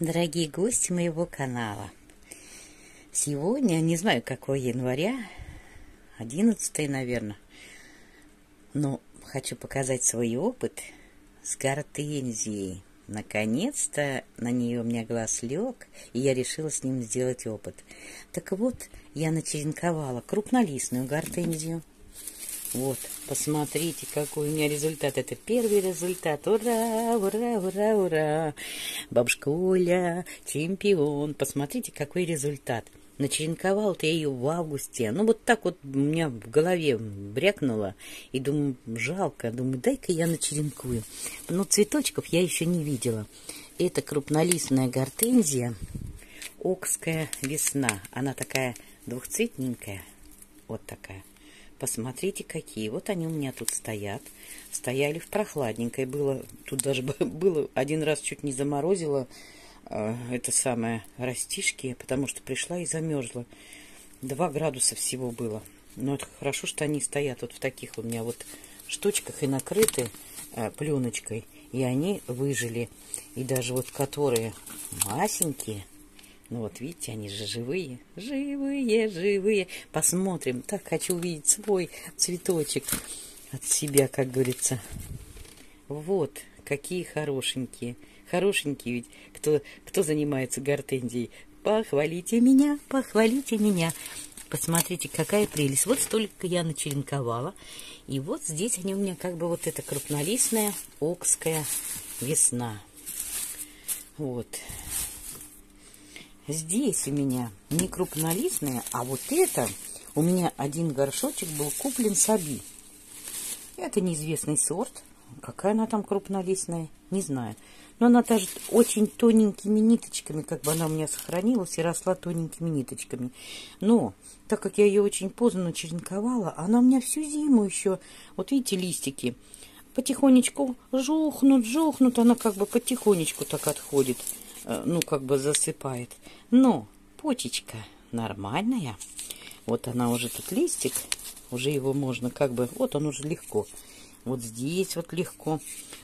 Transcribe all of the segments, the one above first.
дорогие гости моего канала. Сегодня, не знаю, какое января, 11 наверное, но хочу показать свой опыт с гортензией. Наконец-то на нее у меня глаз лег, и я решила с ним сделать опыт. Так вот, я начеренковала крупнолистную гортензию – вот, посмотрите, какой у меня результат. Это первый результат. Ура, ура, ура, ура. Бабушка Оля, чемпион. Посмотрите, какой результат. Начеренковал-то я ее в августе. Ну, вот так вот у меня в голове брякнуло. И думаю, жалко. Думаю, дай-ка я начеренкую. Но цветочков я еще не видела. Это крупнолистная гортензия. Окская весна. Она такая двухцветненькая. Вот такая. Посмотрите, какие. Вот они у меня тут стоят. Стояли в прохладненькой. Было, тут даже было один раз чуть не заморозило э, это самое растишки, потому что пришла и замерзла. Два градуса всего было. Но это хорошо, что они стоят вот в таких у меня вот штучках и накрыты э, пленочкой. И они выжили. И даже вот которые масенькие, ну вот видите, они же живые, живые, живые. Посмотрим. Так хочу увидеть свой цветочек от себя, как говорится. Вот, какие хорошенькие. Хорошенькие ведь. Кто, кто занимается гортензией? Похвалите меня, похвалите меня. Посмотрите, какая прелесть. Вот столько я начеренковала. И вот здесь они у меня как бы вот эта крупнолистная окская весна. Вот. Здесь у меня не крупнолистная, а вот это у меня один горшочек был куплен с Аби. Это неизвестный сорт. Какая она там крупнолистная, не знаю. Но она даже очень тоненькими ниточками, как бы она у меня сохранилась и росла тоненькими ниточками. Но, так как я ее очень поздно начеренковала, она у меня всю зиму еще, вот видите, листики, потихонечку жухнут, жухнут, она как бы потихонечку так отходит. Э, ну, как бы засыпает. Но почечка нормальная. Вот она уже тут листик, уже его можно как бы, вот он уже легко. Вот здесь вот легко.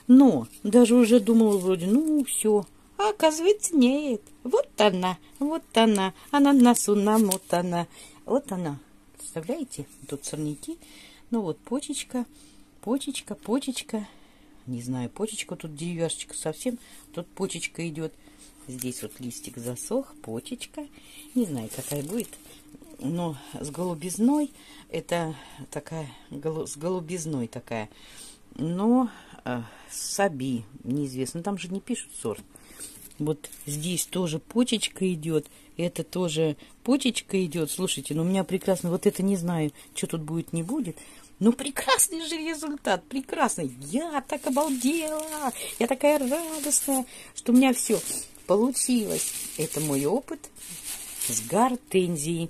Но даже уже думала вроде, ну все, а оказывается нет. Вот она, вот она, она на носу намотана. Вот она, представляете, тут сорняки. Ну вот почечка, почечка, почечка. Не знаю, почечка тут деревяшечка совсем. Тут почечка идет. Здесь вот листик засох, почечка. Не знаю, какая будет. Но с голубизной, это такая, с голубизной такая. Но э, саби, неизвестно, там же не пишут сорт. Вот здесь тоже почечка идет, это тоже почечка идет. Слушайте, ну у меня прекрасно, вот это не знаю, что тут будет, не будет. Ну, прекрасный же результат, прекрасный. Я так обалдела, я такая радостная, что у меня все получилось. Это мой опыт с гортензией.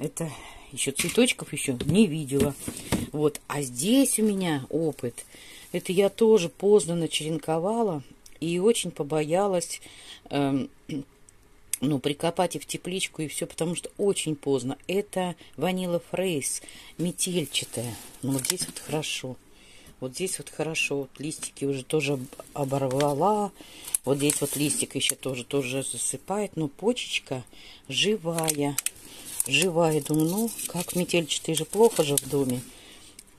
Это еще цветочков еще не видела. Вот, а здесь у меня опыт. Это я тоже поздно начеренковала и очень побоялась, эм, ну, прикопать и в тепличку, и все, потому что очень поздно. Это ванила фрейс, метельчатая. Ну, вот здесь вот хорошо. Вот здесь вот хорошо. Вот листики уже тоже оборвала. Вот здесь вот листик еще тоже, тоже засыпает. Но почечка живая. Живая. Думаю, ну, как метельчатый же плохо же в доме.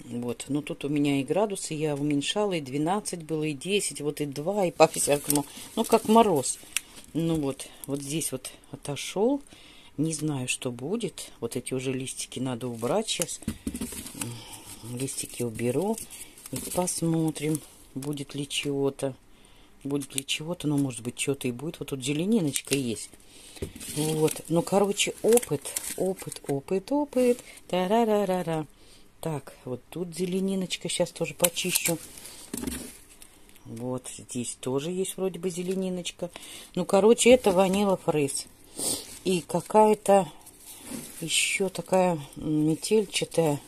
Вот. Но тут у меня и градусы я уменьшала. И 12 было, и 10, вот и 2, и по-всякому. Ну, как мороз. Ну вот, вот здесь вот отошел. Не знаю, что будет. Вот эти уже листики надо убрать сейчас. Листики уберу. Посмотрим, будет ли чего-то. Будет ли чего-то, ну, может быть, что-то и будет. Вот тут зелениночка есть. Вот. Ну, короче, опыт, опыт, опыт, опыт. Та-ра-ра-ра-ра. Так, вот тут зелениночка. Сейчас тоже почищу. Вот здесь тоже есть вроде бы зелениночка. Ну, короче, это ванила фрез. И какая-то еще такая метельчатая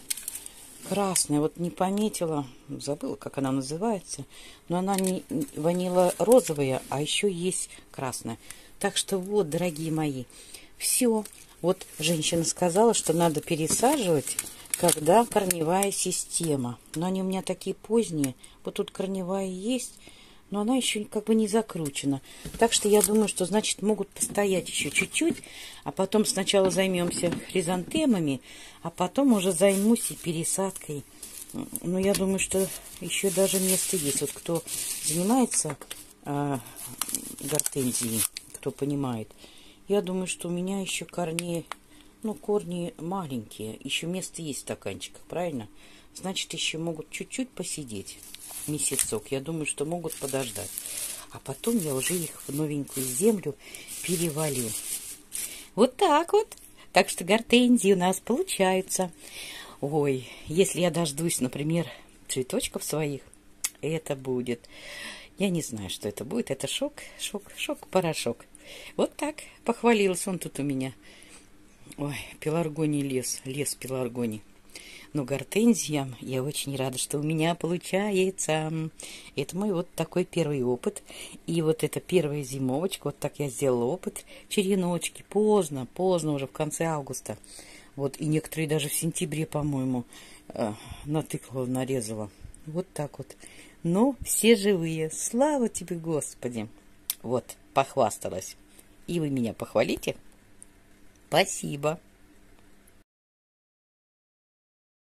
красная. Вот не пометила, забыла, как она называется. Но она не ванила розовая, а еще есть красная. Так что вот, дорогие мои, все. Вот женщина сказала, что надо пересаживать, когда корневая система. Но они у меня такие поздние. Вот тут корневая есть, но она еще как бы не закручена. Так что я думаю, что значит могут постоять еще чуть-чуть, а потом сначала займемся хризантемами, а потом уже займусь и пересадкой. Но я думаю, что еще даже место есть. Вот кто занимается э, гортензией, кто понимает, я думаю, что у меня еще корни, ну, корни маленькие, еще место есть в стаканчиках, правильно? Значит, еще могут чуть-чуть посидеть месяцок. Я думаю, что могут подождать. А потом я уже их в новенькую землю перевалю. Вот так вот. Так что гортензии у нас получаются. Ой, если я дождусь, например, цветочков своих, это будет... Я не знаю, что это будет. Это шок, шок, шок-порошок. Вот так похвалился он тут у меня. Ой, пеларгоний лес, лес пеларгоний. Но гортензиям я очень рада, что у меня получается. Это мой вот такой первый опыт. И вот это первая зимовочка, вот так я сделала опыт. Череночки, поздно, поздно, уже в конце августа. Вот, и некоторые даже в сентябре, по-моему, э, натыкала, нарезала. Вот так вот. Но все живые. Слава тебе, Господи. Вот, похвасталась. И вы меня похвалите? Спасибо.